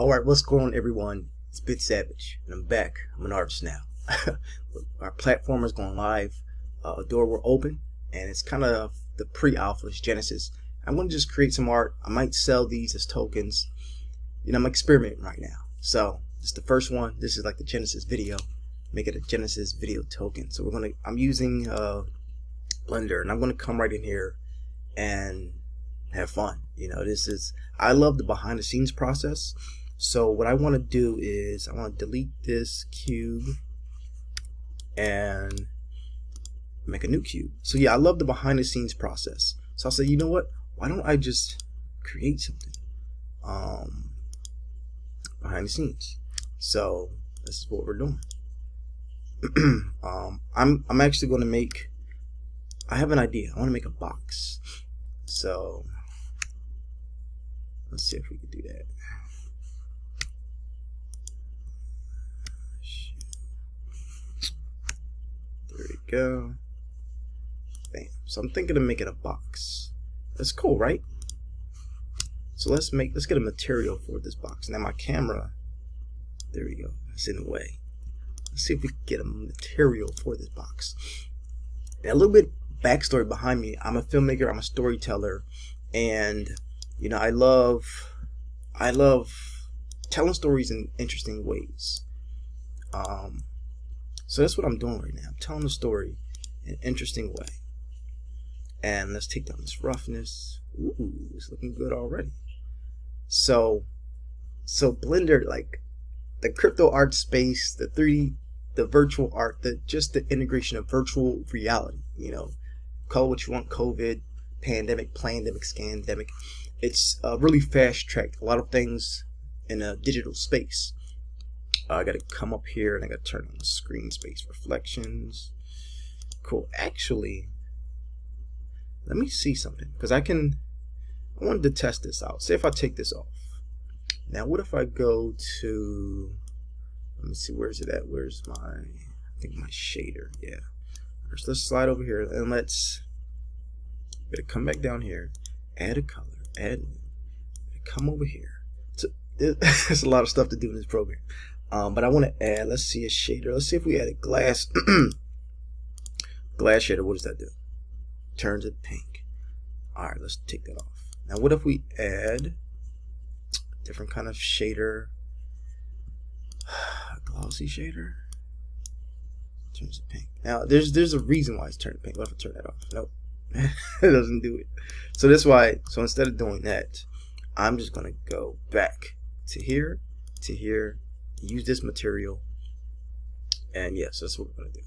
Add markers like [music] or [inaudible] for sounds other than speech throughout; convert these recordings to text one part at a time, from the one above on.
Alright, what's going on everyone? It's Bit Savage, and I'm back. I'm an artist now. [laughs] Our platform is going live. Uh, door will open, and it's kind of the pre-alpha, Genesis. I'm going to just create some art. I might sell these as tokens. You know, I'm experimenting right now. So, this is the first one. This is like the Genesis video. Make it a Genesis video token. So we're going to, I'm using uh, Blender, and I'm going to come right in here and have fun. You know, this is, I love the behind the scenes process. So what I want to do is I want to delete this cube and make a new cube. So yeah, I love the behind the scenes process. So I'll say, you know what? Why don't I just create something um, behind the scenes? So this is what we're doing. [clears throat] um, I'm I'm actually going to make. I have an idea. I want to make a box. So let's see if we can do that. There we go. Bam. So I'm thinking of making a box. That's cool, right? So let's make let's get a material for this box. Now my camera, there we go. It's in the way. Let's see if we can get a material for this box. Now a little bit backstory behind me. I'm a filmmaker. I'm a storyteller, and you know I love I love telling stories in interesting ways. Um, so that's what I'm doing right now. I'm telling the story in an interesting way. And let's take down this roughness. Ooh, it's looking good already. So, so Blender, like the crypto art space, the 3D, the virtual art, the just the integration of virtual reality. You know, call it what you want. COVID, pandemic, pandemic, scandemic. It's uh, really fast tracked a lot of things in a digital space. Uh, I gotta come up here and I gotta turn on screen space reflections. Cool. Actually, let me see something because I can. I wanted to test this out. Say if I take this off. Now, what if I go to? Let me see. Where's it at? Where's my? I think my shader. Yeah. First, let's slide over here and let's. Better come back down here. Add a color. Add. Come over here. So, [laughs] there's a lot of stuff to do in this program. Um, but I want to add, let's see a shader. Let's see if we add a glass, [clears throat] glass shader. What does that do? Turns it pink. All right, let's take that off. Now, what if we add different kind of shader? [sighs] glossy shader. Turns it pink. Now, there's there's a reason why it's turned pink. What if I turn that off? Nope. [laughs] it doesn't do it. So that's why, so instead of doing that, I'm just going to go back to here, to here, use this material. And yes that's what we're gonna do.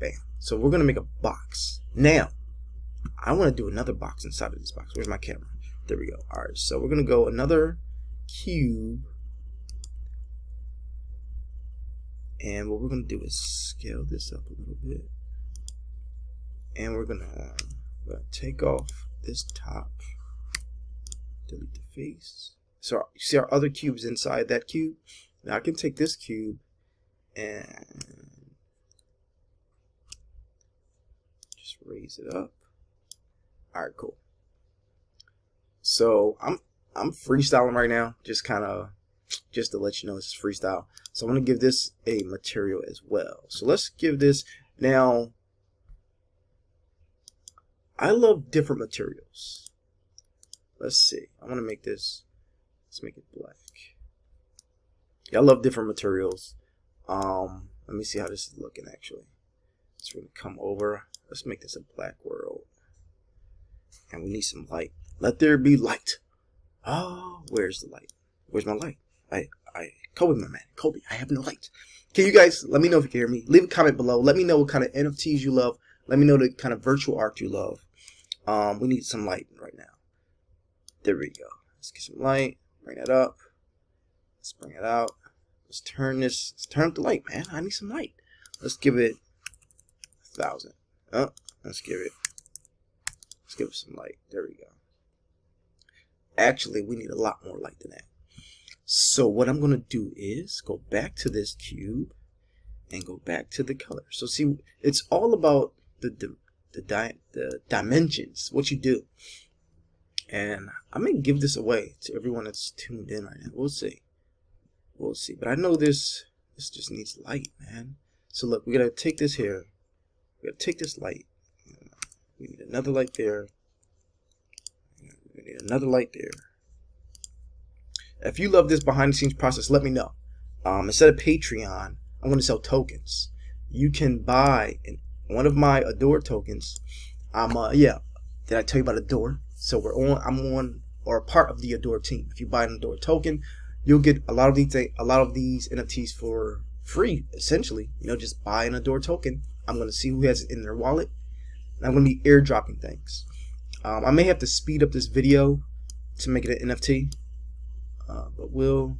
Bam. So we're gonna make a box. Now I want to do another box inside of this box. Where's my camera? There we go. Alright so we're gonna go another cube. And what we're gonna do is scale this up a little bit. And we're gonna, uh, take off this top delete the face. So you see our other cubes inside that cube now I can take this cube and just raise it up. All right, cool. So I'm I'm freestyling right now, just kind of just to let you know is freestyle. So I'm gonna give this a material as well. So let's give this now. I love different materials. Let's see. I want to make this. Let's make it black. I love different materials. Um, let me see how this is looking actually. We're gonna come over. Let's make this a black world. And we need some light. Let there be light. Oh, where's the light? Where's my light? I, I, Kobe, my man. Kobe, I have no light. Can you guys let me know if you can hear me? Leave a comment below. Let me know what kind of NFTs you love. Let me know the kind of virtual art you love. Um, we need some light right now. There we go. Let's get some light. Bring it up. Let's bring it out. Let's turn this, let's turn up the light, man. I need some light. Let's give it a thousand. Oh, let's give it, let's give it some light. There we go. Actually, we need a lot more light than that. So what I'm going to do is go back to this cube and go back to the color. So see, it's all about the, the, the, di the dimensions, what you do. And going to give this away to everyone that's tuned in right now. We'll see. We'll see. But I know this this just needs light, man. So look, we gotta take this here. We gotta take this light. We need another light there. We need another light there. If you love this behind the scenes process, let me know. Um, instead of Patreon, I'm going to sell tokens. You can buy one of my ADOR tokens. I'm uh, yeah. Did I tell you about ADOR? So we're on. I'm on or a part of the ADOR team. If you buy an ADOR token, you'll get a lot of these a lot of these NFTs for free. Essentially, you know, just buy an ADOR token. I'm going to see who has it in their wallet. And I'm going to be airdropping things. Um, I may have to speed up this video to make it an NFT uh, but we'll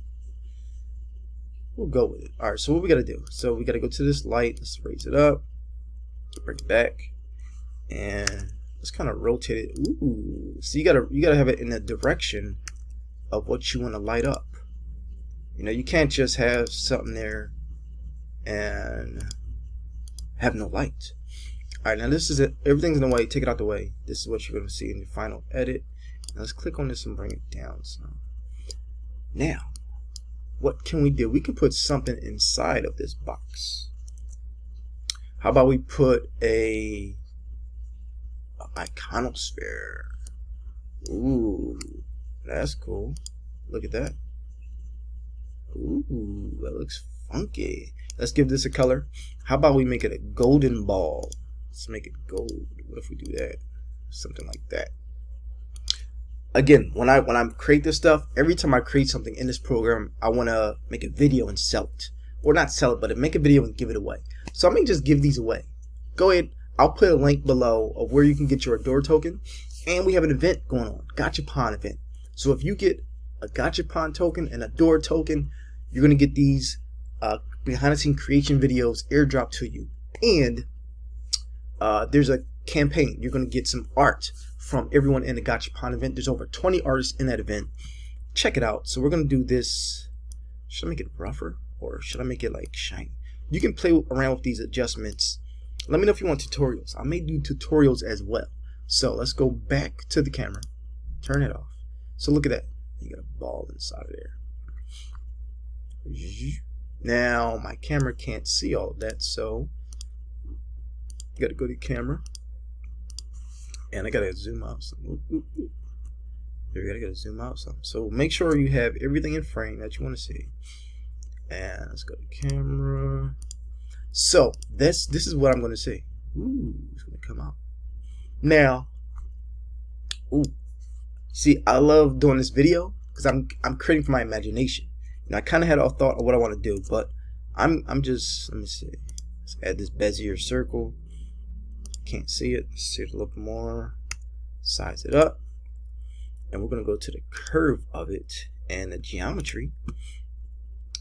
we'll go with it. All right, so what we got to do? So we got to go to this light. Let's raise it up, bring it back, and let's kind of rotate it. Ooh, so you gotta you gotta have it in the direction of what you want to light up. You know, you can't just have something there and have no light. All right, now this is it. Everything's in the way. Take it out the way. This is what you're going to see in your final edit. Now let's click on this and bring it down. Now, what can we do? We can put something inside of this box. How about we put a, a iconosphere? Ooh, that's cool. Look at that. Ooh, that looks funky. Let's give this a color. How about we make it a golden ball? Let's make it gold. What if we do that? Something like that again, when I when I create this stuff, every time I create something in this program, I want to make a video and sell it, or not sell it, but make a video and give it away. So I may just give these away. Go ahead. I'll put a link below of where you can get your ADOR token, and we have an event going on, Gachapon event. So if you get a Gachapon token and a door token, you're gonna get these uh, behind the scene creation videos airdropped to you, and uh, there's a campaign. You're gonna get some art from everyone in the Gachapon event. There's over 20 artists in that event. Check it out. So we're going to do this. Should I make it rougher or should I make it like shiny? You can play around with these adjustments. Let me know if you want tutorials. I may do tutorials as well. So let's go back to the camera. Turn it off. So look at that. You got a ball inside of there. Now my camera can't see all of that, so you got to go to camera, and I gotta zoom out some. There, gotta gotta zoom out some. So make sure you have everything in frame that you want to see. And let's go to camera. So this this is what I'm gonna see. Ooh, it's gonna come out. Now, ooh, see, I love doing this video because I'm I'm creating from my imagination. And I kind of had a thought of what I want to do, but I'm I'm just let me see. Let's add this Bezier circle can't see it. Let's see it a little more. Size it up. And we're going to go to the curve of it and the geometry.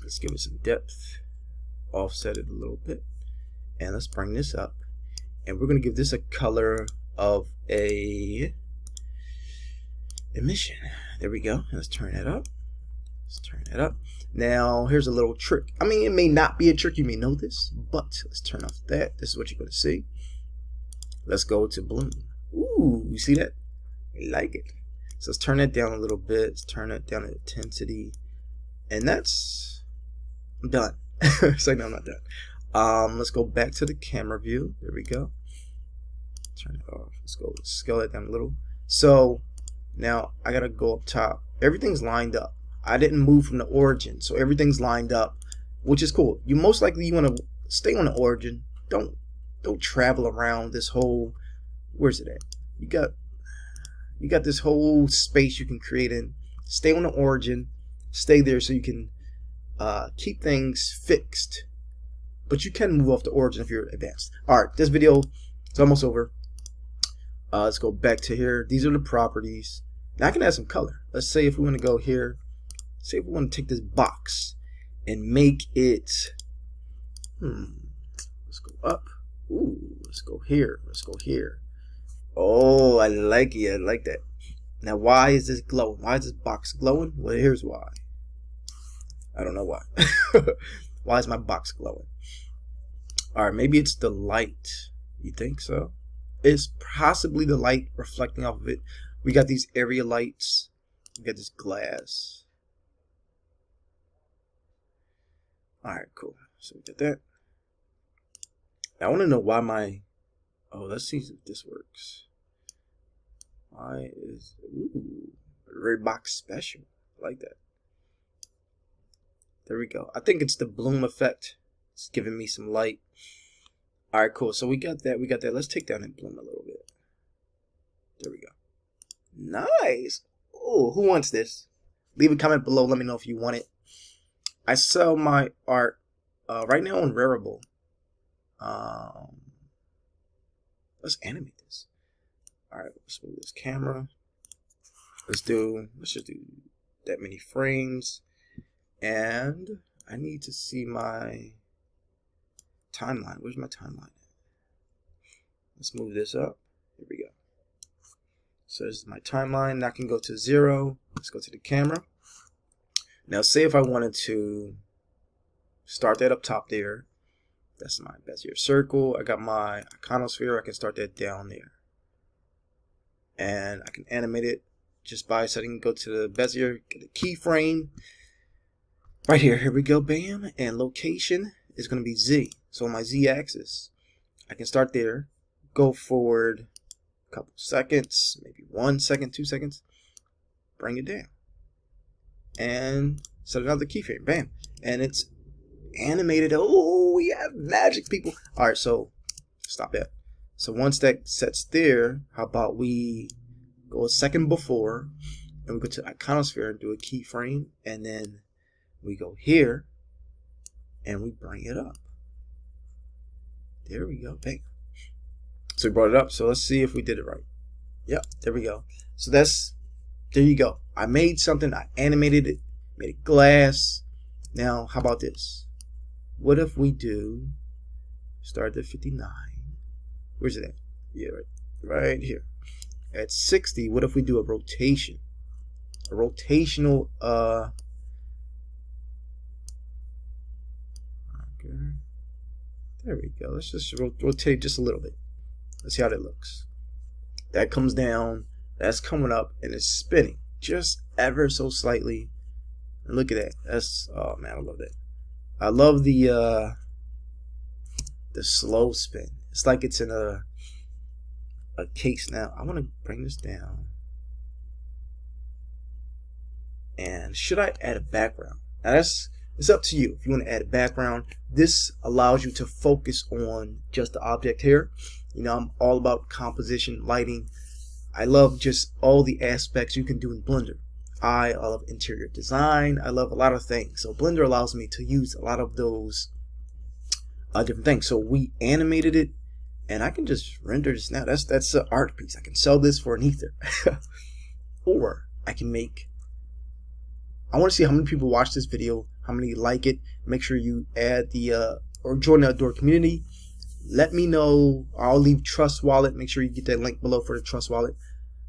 Let's give it some depth. Offset it a little bit. And let's bring this up. And we're going to give this a color of a emission. There we go. Let's turn it up. Let's turn it up. Now, here's a little trick. I mean, it may not be a trick. You may know this, but let's turn off that. This is what you're going to see. Let's go to bloom. Ooh, you see that? I like it. So let's turn it down a little bit. Let's turn it down in intensity. And that's I'm done. [laughs] it's like no, I'm not done. Um, let's go back to the camera view. There we go. Turn it off. Let's go scale it down a little. So now I gotta go up top. Everything's lined up. I didn't move from the origin, so everything's lined up, which is cool. You most likely you want to stay on the origin. Don't don't travel around this whole where's it at you got you got this whole space you can create in stay on the origin stay there so you can uh, keep things fixed but you can move off the origin if you're advanced all right this video is almost over uh, let's go back to here these are the properties now I can add some color let's say if we want to go here say if we want to take this box and make it hmm let's go up Ooh, let's go here. Let's go here. Oh, I like it. I like that. Now, why is this glowing? Why is this box glowing? Well, here's why. I don't know why. [laughs] why is my box glowing? All right, maybe it's the light. You think so? It's possibly the light reflecting off of it. We got these area lights. We got this glass. All right, cool. So we get that. Now, I want to know why my. Oh, let's see if this works. Why is ooh red box special? I like that. There we go. I think it's the bloom effect. It's giving me some light. All right, cool. So we got that. We got that. Let's take down that bloom a little bit. There we go. Nice. Oh, who wants this? Leave a comment below. Let me know if you want it. I sell my art uh, right now on Rarible. Um, let's animate this. All right, let's move this camera. Let's do. Let's just do that many frames, and I need to see my timeline. Where's my timeline? Let's move this up. Here we go. So this is my timeline. Now I can go to zero. Let's go to the camera. Now say if I wanted to start that up top there. That's my Bezier circle. I got my iconosphere. I can start that down there. And I can animate it just by setting go to the Bezier, get a keyframe. Right here, here we go, bam. And location is going to be Z. So my Z axis, I can start there, go forward couple seconds, maybe one second, two seconds, bring it down and set another keyframe. Bam. And it's animated. Oh, we have magic, people. All right, so stop that. So once that sets there, how about we go a second before and we go to iconosphere and do a keyframe and then we go here and we bring it up. There we go. Bam. So we brought it up. So let's see if we did it right. Yep, there we go. So that's there you go. I made something, I animated it, made it glass. Now, how about this? What if we do start at 59? Where's it at? Yeah, right, right here. At 60, what if we do a rotation? A rotational, uh, okay. There we go. Let's just rotate just a little bit. Let's see how that looks. That comes down that's coming up and it's spinning just ever so slightly. And look at that. That's oh man, I love that. I love the uh the slow spin. It's like it's in a a case now. I want to bring this down. And should I add a background? Now that's it's up to you. If you want to add a background, this allows you to focus on just the object here. You know, I'm all about composition, lighting, I love just all the aspects you can do in Blender. I love interior design. I love a lot of things. So Blender allows me to use a lot of those uh, different things. So we animated it, and I can just render this now. That's that's an art piece. I can sell this for an ether, [laughs] or I can make. I want to see how many people watch this video, how many like it. Make sure you add the uh, or join the ADOR community let me know. I'll leave Trust Wallet. Make sure you get that link below for the Trust Wallet.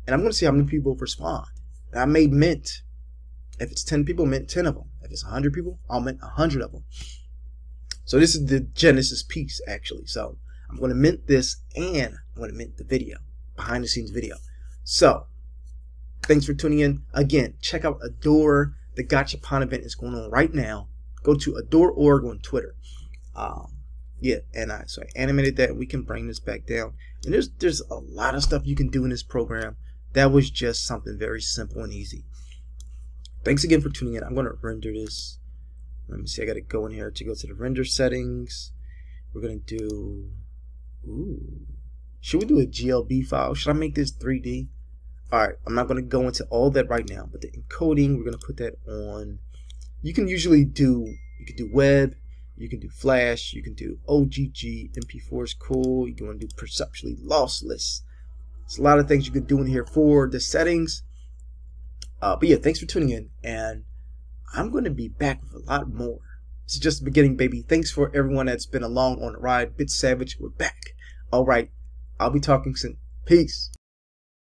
And I'm going to see how many people respond. I made mint. If it's 10 people, mint 10 of them. If it's 100 people, I'll mint 100 of them. So this is the Genesis piece, actually. So I'm going to mint this and I'm going to mint the video, behind the scenes video. So thanks for tuning in. Again, check out ADOR. The Gachapon event is going on right now. Go to adore.org on Twitter. Um, yeah and I so I animated that. We can bring this back down. And there's there's a lot of stuff you can do in this program. That was just something very simple and easy. Thanks again for tuning in. I'm gonna render this. Let me see. I gotta go in here to go to the render settings. We're gonna do ooh. Should we do a GLB file? Should I make this 3D alright I'm not gonna go into all that right now but the encoding we're gonna put that on you can usually do you can do web you can do Flash, you can do OGG, MP4 is cool, you want to do perceptually lossless. There's a lot of things you can do in here for the settings. Uh, but yeah, thanks for tuning in, and I'm going to be back with a lot more. Is just the beginning, baby. Thanks for everyone that's been along on the ride. Bit Savage, we're back. All right, I'll be talking soon. Peace.